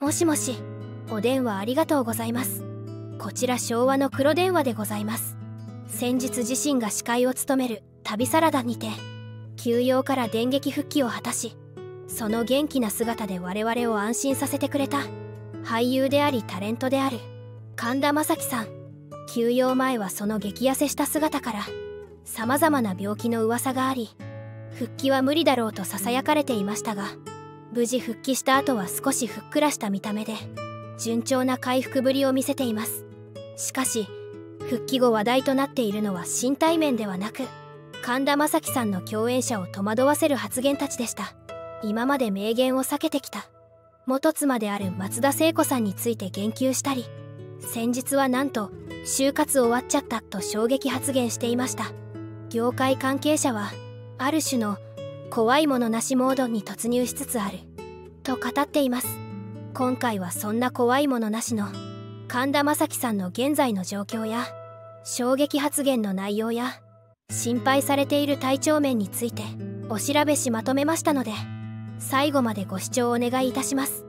もしもしお電話ありがとうございます。こちら昭和の黒電話でございます。先日自身が司会を務める旅サラダにて休養から電撃復帰を果たしその元気な姿で我々を安心させてくれた俳優でありタレントである神田正輝さん。休養前はその激痩せした姿からさまざまな病気の噂があり復帰は無理だろうとささやかれていましたが無事復帰した後は少しふっくらした見た目で順調な回復ぶりを見せています。しかし復帰後話題となっているのは身体面ではなく神田正輝さんの共演者を戸惑わせる発言たちでした。今まで名言を避けてきた元妻である松田聖子さんについて言及したり先日はなんと就活終わっちゃったと衝撃発言していました。業界関係者はある種の怖いものなしモードに突入しつつある。と語っています。今回はそんな怖いものなしの神田正輝さんの現在の状況や衝撃発言の内容や心配されている体調面についてお調べしまとめましたので最後までご視聴お願いいたします。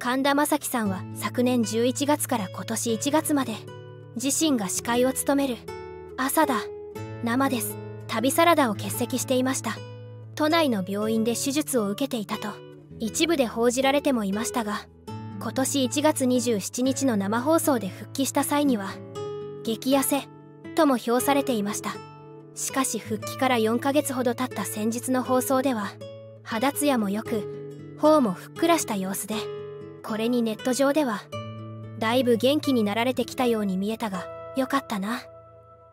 神田正輝さんは昨年11月から今年1月まで自身が司会を務める「朝だ生です旅サラダ」を欠席していました。都内の病院で手術を受けていたと。一部で報じられてもいましたが今年1月27日の生放送で復帰した際には激痩せとも評されていました。しかし復帰から4ヶ月ほど経った先日の放送では肌ツヤも良く頬もふっくらした様子でこれにネット上ではだいぶ元気になられてきたように見えたがよかったな。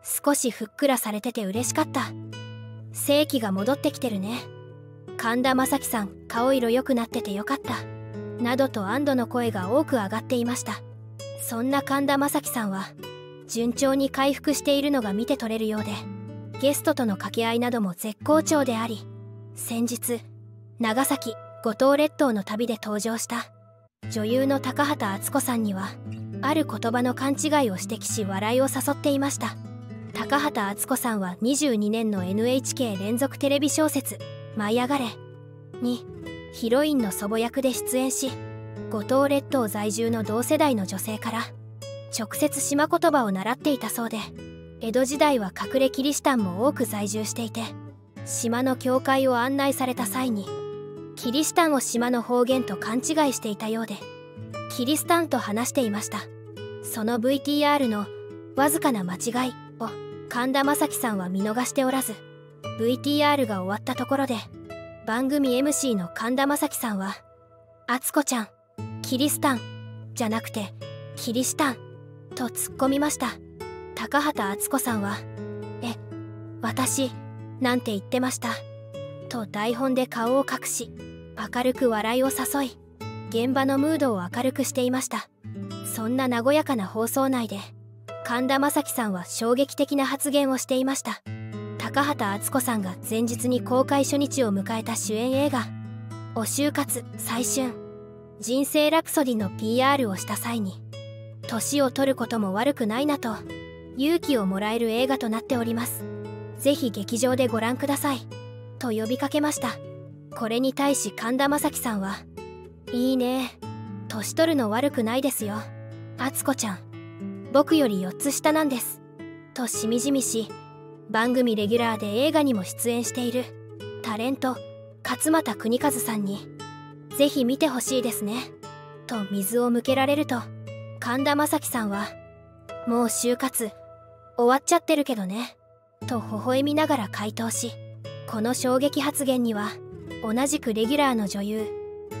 少しふっくらされてて嬉しかった。正気が戻ってきてるね。神田正輝さん顔色良くなっててよかった。などと安堵の声が多く上がっていました。そんな神田正輝さんは順調に回復しているのが見て取れるようでゲストとの掛け合いなども絶好調であり先日長崎五島列島の旅で登場した女優の高畑敦子さんにはある言葉の勘違いを指摘し笑いを誘っていました。高畑敦子さんは22年の NHK 連続テレビ小説「舞い上がれ」にヒロインの祖母役で出演し五島列島在住の同世代の女性から直接島言葉を習っていたそうで江戸時代は隠れキリシタンも多く在住していて島の教会を案内された際にキリシタンを島の方言と勘違いしていたようでキリスタンと話していました。その VTR のわずかな間違いを神田正輝さんは見逃しておらず VTR が終わったところで番組 MC の神田正輝さんは「敦子ちゃんキリスタンじゃなくてキリシタン」と突っ込みました。高畑敦子さんは「え私なんて言ってました」と台本で顔を隠し明るく笑いを誘い現場のムードを明るくしていました。そんな和やかな放送内で神田正輝さんは衝撃的な発言をしていました。高畑敦子さんが前日に公開初日を迎えた主演映画「お就活最春。人生ラプソディ」の PR をした際に年を取ることも悪くないなと勇気をもらえる映画となっております。ぜひ劇場でご覧ください。と呼びかけました。これに対し神田正輝さんは「いいね。年取るの悪くないですよ。敦子ちゃん。僕より4つ下なんです」としみじみし番組レギュラーで映画にも出演しているタレント勝俣邦和さんに「ぜひ見てほしいですね」と水を向けられると神田正輝さんは「もう就活終わっちゃってるけどね」と微笑みながら回答しこの衝撃発言には同じくレギュラーの女優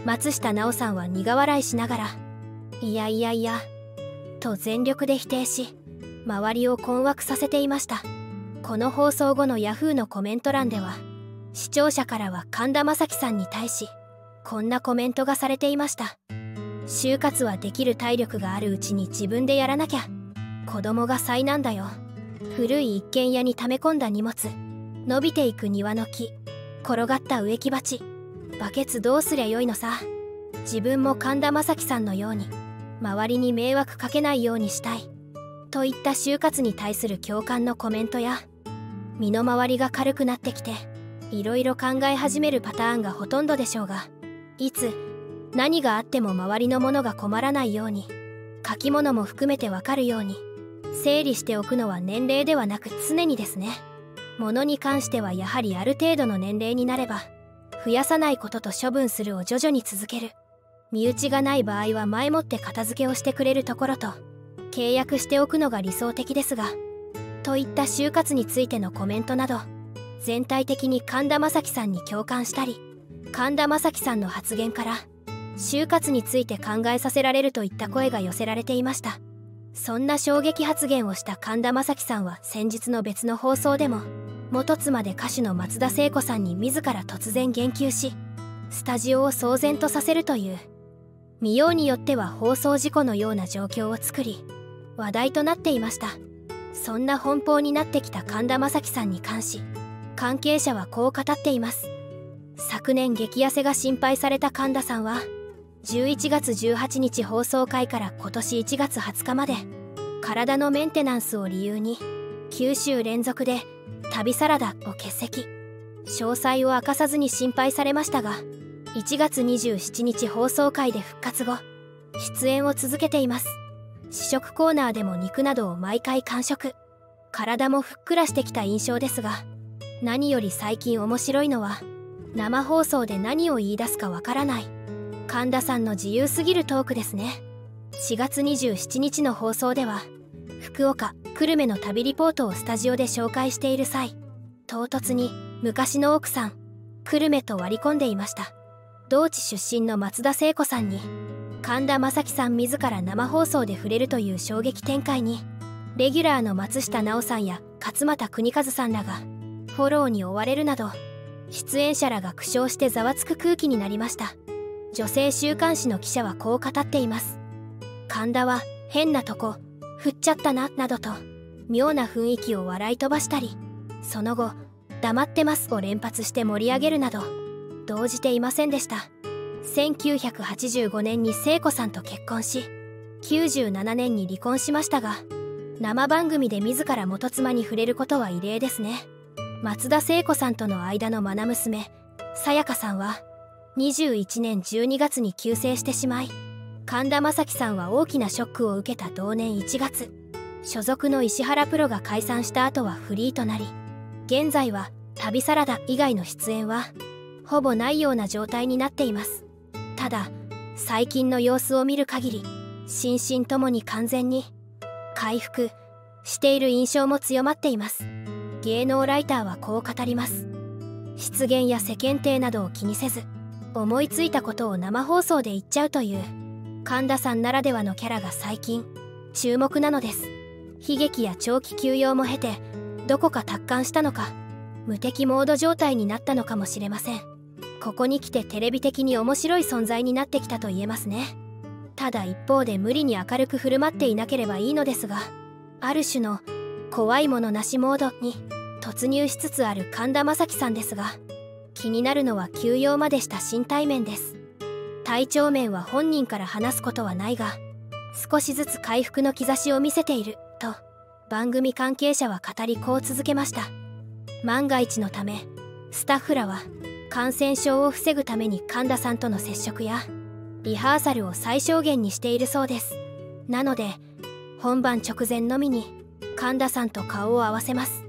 松下奈緒さんは苦笑いしながら「いやいやいや」と全力で否定し周りを困惑させていました。この放送後の Yahoo のコメント欄では視聴者からは神田正輝さんに対しこんなコメントがされていました。就活はできる体力があるうちに自分でやらなきゃ。子供が災難だよ。古い一軒家に溜め込んだ荷物。伸びていく庭の木。転がった植木鉢。バケツどうすりゃよいのさ。自分も神田正輝さんのように周りに迷惑かけないようにしたい。といった就活に対する共感のコメントや身の回りが軽くなってきていろいろ考え始めるパターンがほとんどでしょうがいつ何があっても周りのものが困らないように書き物も含めてわかるように整理しておくのは年齢ではなく常にですね。物に関してはやはりある程度の年齢になれば増やさないことと処分するを徐々に続ける。身内がない場合は前もって片付けをしてくれるところと契約しておくのが理想的ですがといった就活についてのコメントなど全体的に神田正輝さんに共感したり神田正輝さんの発言から就活について考えさせられるといった声が寄せられていました。そんな衝撃発言をした神田正輝さんは先日の別の放送でも元妻で歌手の松田聖子さんに自ら突然言及しスタジオを騒然とさせるという見ようによっては放送事故のような状況を作り話題となっていました。そんな奔放になってきた神田正輝さんに関し関係者はこう語っています。昨年激痩せが心配された神田さんは11月18日放送回から今年1月20日まで体のメンテナンスを理由に9週連続で旅サラダを欠席。詳細を明かさずに心配されましたが1月27日放送回で復活後出演を続けています。試食コーナーでも肉などを毎回完食。体もふっくらしてきた印象ですが何より最近面白いのは生放送で何を言い出すかわからない。神田さんの自由すぎるトークですね。4月27日の放送では福岡久留米の旅リポートをスタジオで紹介している際唐突に昔の奥さん久留米と割り込んでいました。同地出身の松田聖子さんに神田正輝さん自ら生放送で触れるという衝撃展開にレギュラーの松下奈緒さんや勝俣邦和さんらがフォローに追われるなど出演者らが苦笑してざわつく空気になりました。女性週刊誌の記者はこう語っています。神田は変なとこ振っちゃったななどと妙な雰囲気を笑い飛ばしたりその後「黙ってます」を連発して盛り上げるなど動じていませんでした。1985年に聖子さんと結婚し97年に離婚しましたが生番組で自ら元妻に触れることは異例ですね。松田聖子さんとの間の愛娘さやかさんは21年12月に急逝してしまい神田正輝さんは大きなショックを受けた同年1月所属の石原プロが解散した後はフリーとなり現在は旅サラダ以外の出演はほぼないような状態になっています。ただ最近の様子を見る限り心身ともに完全に回復している印象も強まっています。芸能ライターはこう語ります。失言や世間体などを気にせず思いついたことを生放送で言っちゃうという神田さんならではのキャラが最近注目なのです。悲劇や長期休養も経てどこか達観したのか無敵モード状態になったのかもしれません。ここに来てテレビ的に面白い存在になってきたと言えますね。ただ一方で無理に明るく振る舞っていなければいいのですがある種の怖いものなしモードに突入しつつある神田正輝さんですが気になるのは休養までした身体面です。体調面は本人から話すことはないが少しずつ回復の兆しを見せていると番組関係者は語りこう続けました。万が一のためスタッフらは感染症を防ぐために神田さんとの接触やリハーサルを最小限にしているそうです。なので本番直前のみに神田さんと顔を合わせます。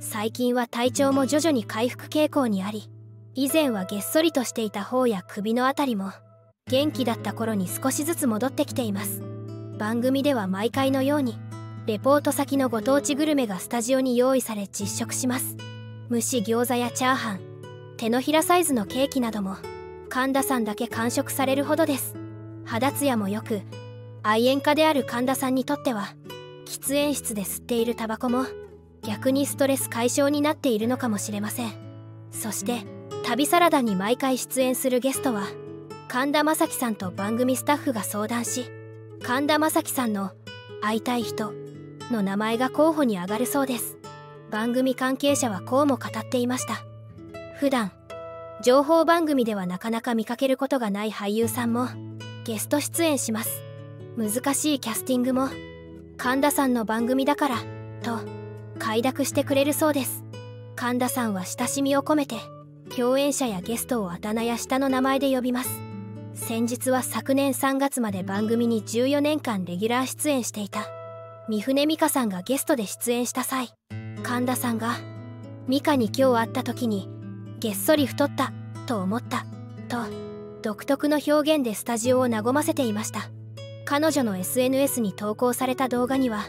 最近は体調も徐々に回復傾向にあり以前はげっそりとしていた方や首のあたりも元気だった頃に少しずつ戻ってきています。番組では毎回のようにレポート先のご当地グルメがスタジオに用意され実食します。蒸し餃子やチャーハン手のひらサイズのケーキなども神田さんだけ完食されるほどです。肌ツヤもよく愛煙家である神田さんにとっては喫煙室で吸っているタバコも逆にストレス解消になっているのかもしれません。そして旅サラダに毎回出演するゲストは神田正輝さんと番組スタッフが相談し神田正輝さんの「会いたい人」の名前が候補に上がるそうです。番組関係者はこうも語っていました。普段情報番組ではなかなか見かけることがない俳優さんもゲスト出演します。難しいキャスティングも神田さんの番組だからと快諾してくれるそうです。神田さんは親しみを込めて共演者やゲストをあだ名や下の名前で呼びます。先日は昨年3月まで番組に14年間レギュラー出演していた三船美香さんがゲストで出演した際神田さんが「美香に今日会った時にげっそり太ったと思った」と独特の表現でスタジオを和ませていました。彼女の SNS に投稿された動画には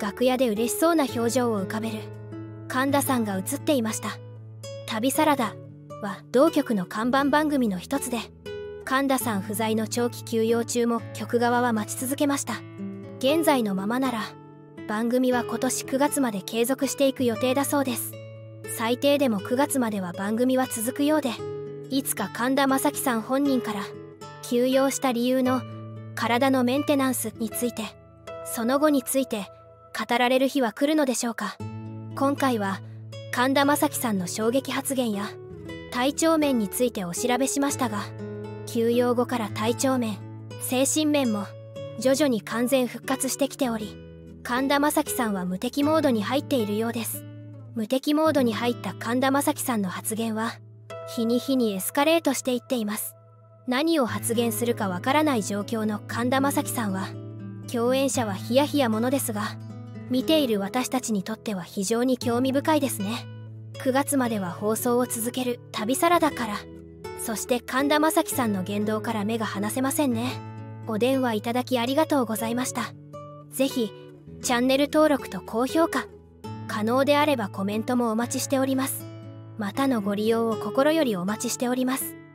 楽屋で嬉しそうな表情を浮かべる神田さんが映っていました。旅サラダは同局の看板番組の一つで神田さん不在の長期休養中も局側は待ち続けました。現在のままなら番組は今年9月まで継続していく予定だそうです。最低でも9月までは番組は続くようでいつか神田正輝さん本人から休養した理由の体のメンテナンスについてその後について語られる日は来るのでしょうか。今回は神田正輝さんの衝撃発言や体調面についてお調べしましたが休養後から体調面精神面も徐々に完全復活してきており神田正輝さんは無敵モードに入っているようです。無敵モードに入った神田正輝さんの発言は日に日にエスカレートしていっています。何を発言するかわからない状況の神田正輝さんは共演者はヒヤヒヤものですが見ている私たちにとっては非常に興味深いですね。9月までは放送を続ける旅サラダからそして神田正輝さんの言動から目が離せませんね。お電話いただきありがとうございました。是非チャンネル登録と高評価可能であればコメントもお待ちしております。またのご利用を心よりお待ちしております。